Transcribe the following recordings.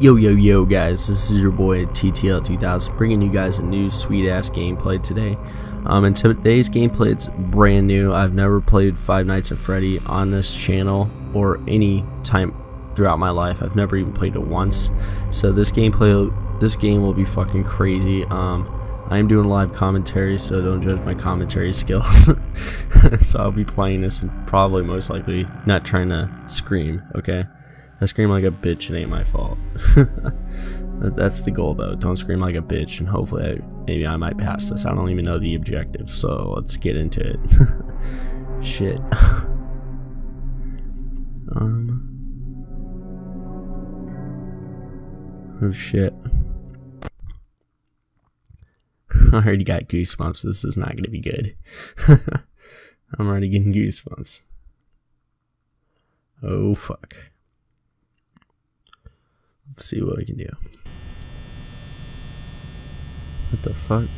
Yo yo yo guys, this is your boy TTL 2000 bringing you guys a new sweet ass gameplay today. Um, and today's gameplay it's brand new. I've never played Five Nights at Freddy on this channel or any time throughout my life. I've never even played it once. So this gameplay, this game will be fucking crazy. Um, I am doing live commentary, so don't judge my commentary skills. so I'll be playing this and probably most likely not trying to scream. Okay. I scream like a bitch, it ain't my fault. That's the goal though, don't scream like a bitch and hopefully I, maybe I might pass this. I don't even know the objective, so let's get into it. Shit. um. Oh shit. I already got goosebumps, this is not gonna be good. I'm already getting goosebumps. Oh fuck. Let's see what we can do. What the fuck?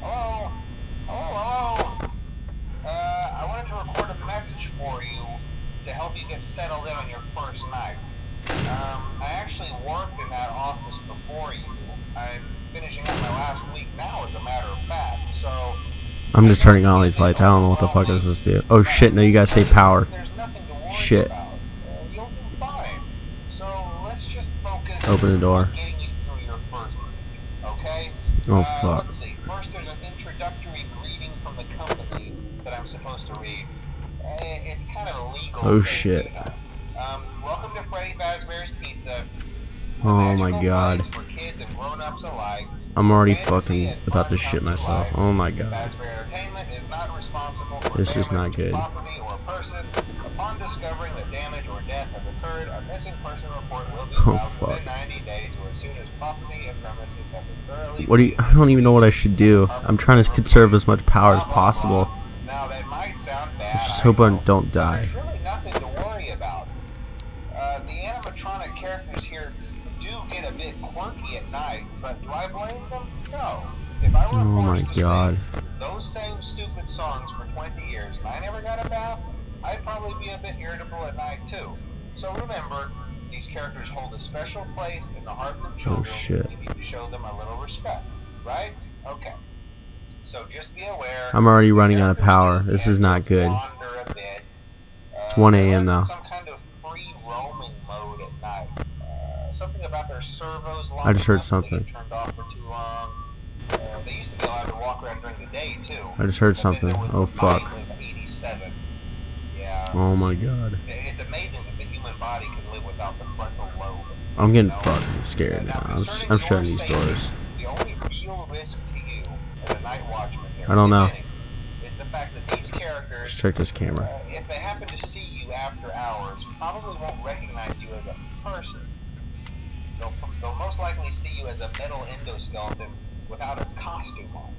Hello? Hello, hello? Uh, I wanted to record a message for you to help you get settled in on your first night. Um, I actually worked in that office before you. I'm finishing up my last week now, as a matter of fact, so... I'm just turning on all these lights. I don't know what the fuck I was supposed to do. Oh shit, no, you gotta say power. There's nothing to worry Shit. about. You'll be fine. So let's just focus Open the door. on getting you through your first week, okay? Oh, Uh, fuck. Let's see. First, there's an introductory greeting from the company that I'm supposed to read. Eh, It's kind of a legal. Oh, shit. Um, welcome to Freddy Fazbear's Pizza. Oh my god. For kids and grown-ups alike. I'm already fucking about to shit myself. Oh my god. This is not good. Oh, fuck. 90 days or as soon as property and premises have been thoroughly What do you, I don't even know what I should do. I'm trying to conserve as much power as possible. I just hope I don't die. But do I blame them? No. If I were Oh my God. those same stupid songs for 20 years and I never got a bath, I'd probably be a bit irritable at night too. So remember, these characters hold a special place in the hearts of children. Oh, shit. You need to show them a little respect, right? Okay. So just be aware. I'm already running out of power. This is not good. It's Uh, 1 a.m. now. Some kind of free roaming mode at night. Uh, something about their servos. I just heard locking up, something. They get turned off for too long. Uh, they used to be allowed to walk around during just heard something. I just heard something. Oh fuck. Bite of 87. Yeah. Oh my god. It's amazing that the human body can live without the frontal lobe. I'm getting fucking scared Now. I'm, I'm shutting these doors. The only real risk to you as a night watchman I don't know. if Is the fact that these characters, Let's check this camera. uh, if they happen to see you after hours, probably won't recognize you as a person. They'll, they'll most likely see you as a metal endoskeleton without its costume on.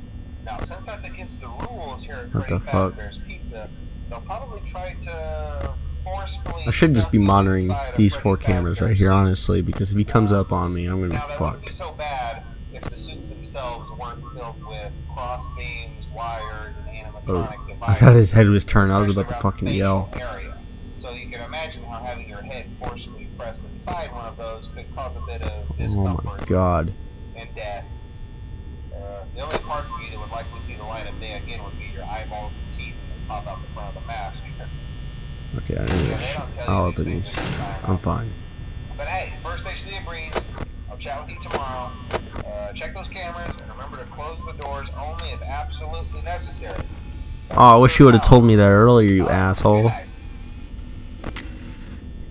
Now, since that's against the rules here at What the fuck? Pizza, they'll probably try to forcefully. I should just be monitoring these four cameras right here, honestly, because if he comes uh, up on me, I'm gonna be Now, that wouldn't be so bad if the suits themselves weren't filled with cross beams, wires, and oh, animatronic Oh, I thought his head was turned. I was about to fucking yell. facial Area. So you can having your head forcefully pressed inside one of those could cause a bit of Oh my god. and death. Uh, the only parts of you that would likely see the light of day again would be your eyeballs and teeth that pop out the front of the mask. Okay, I need to sh- they don't tell you I'll open these. when you sign I'm fine. But hey, first station the breeze. I'll chat with you tomorrow. Uh, check those cameras and remember to close the doors only as absolutely necessary. Oh, I wish you would have told me that earlier, you All right, good asshole.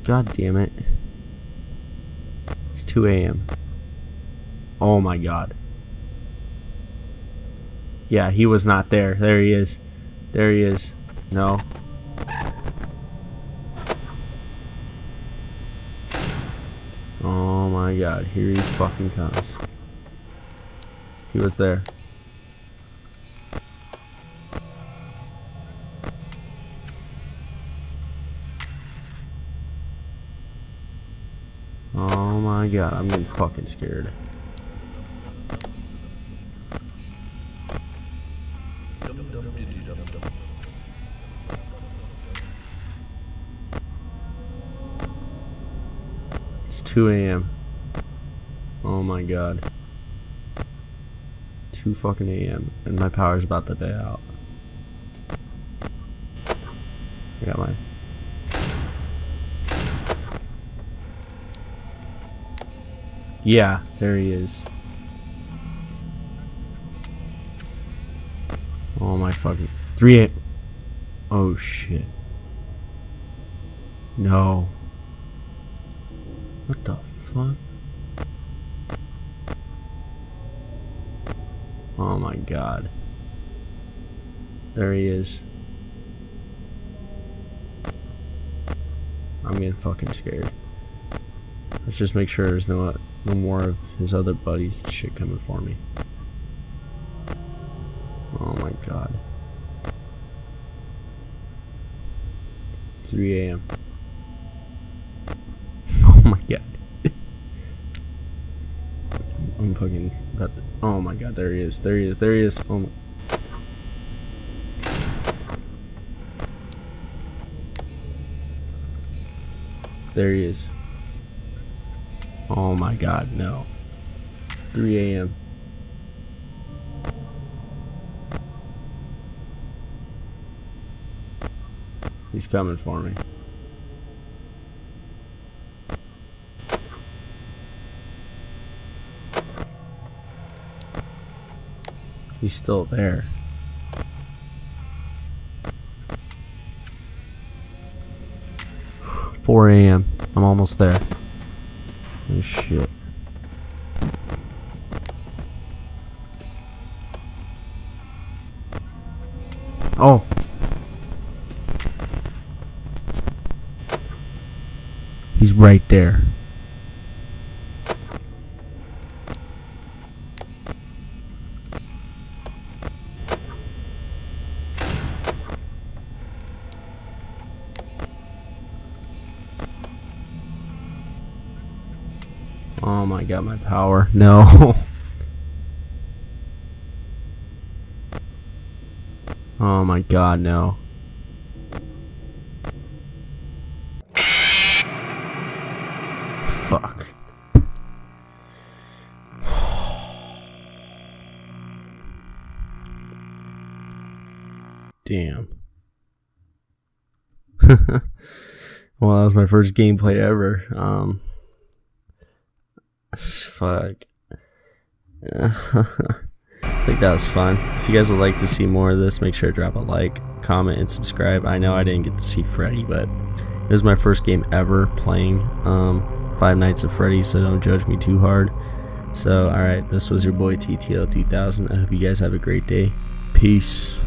God damn it. It's 2 a.m. Oh my god. Yeah, he was not there. There he is. There he is. No. Oh my god, here he fucking comes. He was there. Oh my god, I'm getting fucking scared. It's 2 a.m. Oh my god. 2 fucking a.m. and my power's about to die out. I got my Yeah, there he is. Oh my fucking 3 a Oh shit. No. What the fuck? Oh my god. There he is. I'm getting fucking scared. Let's just make sure there's no no more of his other buddies shit coming for me. Oh my god. 3 a.m. Oh my god. I'm fucking about to. Oh my god, there he is. There he is. There he is. Oh my. There he is. Oh my god, no. 3 a.m. He's coming for me. He's still there. Four AM. I'm almost there. Oh shit. Oh. He's right there. Oh my god, my power. No. oh my god, no. Fuck. Damn. well, that was my first gameplay ever. Um, fuck. I think that was fun. If you guys would like to see more of this, make sure to drop a like, comment, and subscribe. I know I didn't get to see Freddy, but it was my first game ever playing um, Five Nights at Freddy, so don't judge me too hard. So, alright, this was your boy TTL2000. I hope you guys have a great day. Peace.